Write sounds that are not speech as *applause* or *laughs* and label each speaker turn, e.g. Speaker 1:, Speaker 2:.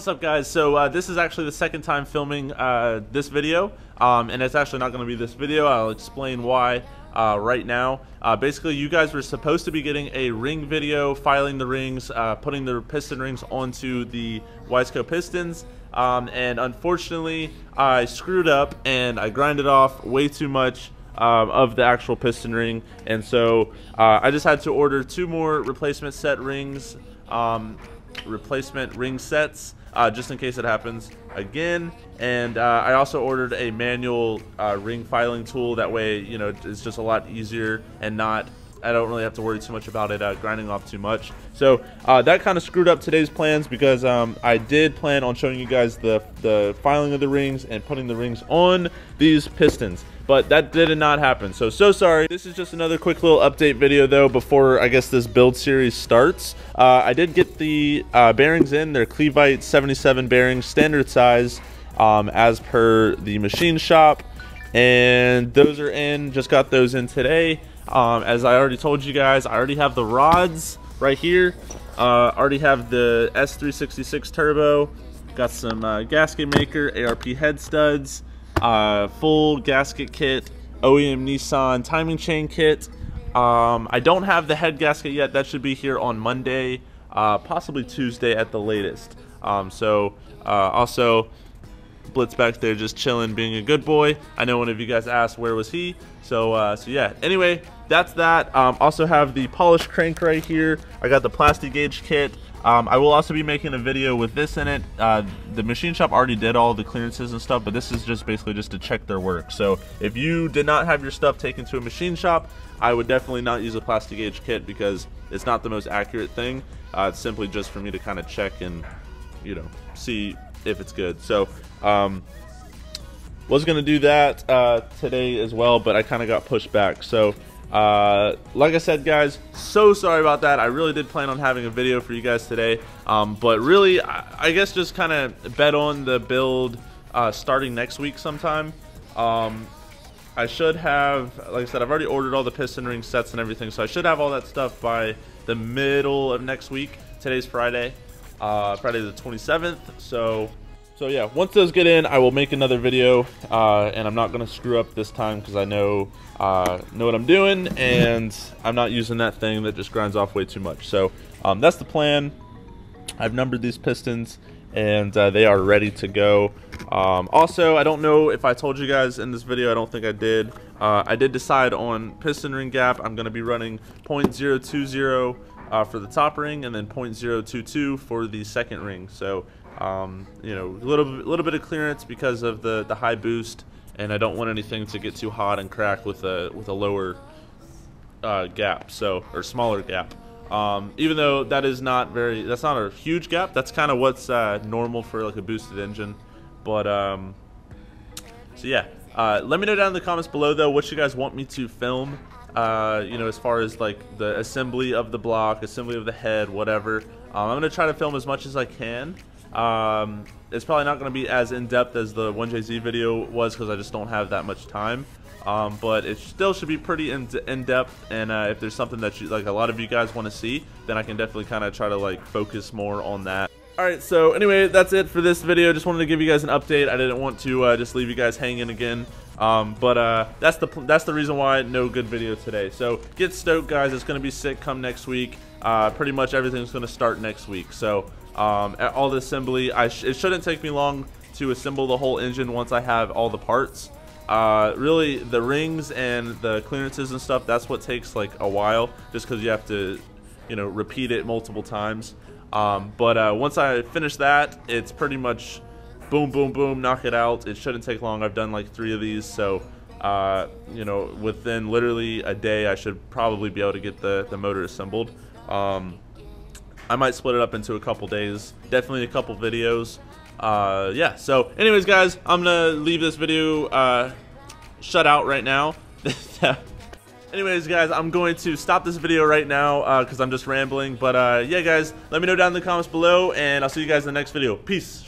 Speaker 1: What's up guys? So uh, this is actually the second time filming uh, this video um, and it's actually not going to be this video. I'll explain why uh, right now. Uh, basically you guys were supposed to be getting a ring video, filing the rings, uh, putting the piston rings onto the Wiseco pistons um, and unfortunately I screwed up and I grinded off way too much um, of the actual piston ring and so uh, I just had to order two more replacement set rings um, replacement ring sets uh, just in case it happens again. And uh, I also ordered a manual uh, ring filing tool. That way, you know, it's just a lot easier and not I don't really have to worry too much about it uh, grinding off too much. So uh, that kind of screwed up today's plans because um, I did plan on showing you guys the, the filing of the rings and putting the rings on these pistons. But that did not happen. So, so sorry. This is just another quick little update video though before I guess this build series starts. Uh, I did get the uh, bearings in. They're Clevite 77 bearings, standard size um, as per the machine shop. And those are in, just got those in today. Um, as I already told you guys, I already have the rods right here. Uh, already have the S366 turbo. Got some uh, gasket maker, ARP head studs, uh, full gasket kit, OEM Nissan timing chain kit. Um, I don't have the head gasket yet. That should be here on Monday, uh, possibly Tuesday at the latest. Um, so uh, also Blitz back there just chilling, being a good boy. I know one of you guys asked where was he. So, uh, so yeah. Anyway, that's that. Um, also have the polished crank right here. I got the Plastigage kit. Um, I will also be making a video with this in it. Uh, the machine shop already did all the clearances and stuff, but this is just basically just to check their work. So if you did not have your stuff taken to a machine shop, I would definitely not use a Plastigage kit because it's not the most accurate thing. Uh, it's simply just for me to kind of check and, you know, see if it's good. So um, was gonna do that uh, today as well, but I kind of got pushed back. So uh, like I said, guys, so sorry about that. I really did plan on having a video for you guys today, um, but really, I, I guess just kind of bet on the build uh, starting next week sometime. Um, I should have, like I said, I've already ordered all the piston ring sets and everything, so I should have all that stuff by the middle of next week. Today's Friday, uh, Friday the 27th, so so yeah, once those get in, I will make another video, uh, and I'm not gonna screw up this time because I know uh, know what I'm doing, and I'm not using that thing that just grinds off way too much. So um, that's the plan. I've numbered these pistons, and uh, they are ready to go. Um, also, I don't know if I told you guys in this video. I don't think I did. Uh, I did decide on piston ring gap. I'm gonna be running 0.020 uh, for the top ring, and then 0.022 for the second ring. So um, you know, a little little bit of clearance because of the the high boost, and I don't want anything to get too hot and crack with a with a lower uh, gap, so or smaller gap. Um, even though that is not very, that's not a huge gap. That's kind of what's uh, normal for like a boosted engine. But um, so yeah, uh, let me know down in the comments below though what you guys want me to film. Uh, you know, as far as like the assembly of the block, assembly of the head, whatever. Um, I'm gonna try to film as much as I can. Um, it's probably not going to be as in-depth as the 1JZ video was because I just don't have that much time. Um, but it still should be pretty in-depth, and uh, if there's something that you, like a lot of you guys want to see, then I can definitely kind of try to like focus more on that. Alright, so anyway, that's it for this video. Just wanted to give you guys an update. I didn't want to uh, just leave you guys hanging again. Um, but uh, that's the that's the reason why no good video today. So get stoked, guys. It's going to be sick come next week. Uh, pretty much everything's going to start next week. So um, all the assembly. I sh it shouldn't take me long to assemble the whole engine once I have all the parts. Uh, really, the rings and the clearances and stuff, that's what takes like a while just because you have to, you know, repeat it multiple times. Um, but uh, once I finish that, it's pretty much boom, boom, boom, knock it out. It shouldn't take long. I've done like three of these, so uh, you know, within literally a day, I should probably be able to get the, the motor assembled. Um, I might split it up into a couple days. Definitely a couple videos. Uh, yeah, so anyways, guys, I'm to leave this video uh, shut out right now. *laughs* anyways, guys, I'm going to stop this video right now because uh, I'm just rambling. But uh, yeah, guys, let me know down in the comments below, and I'll see you guys in the next video. Peace.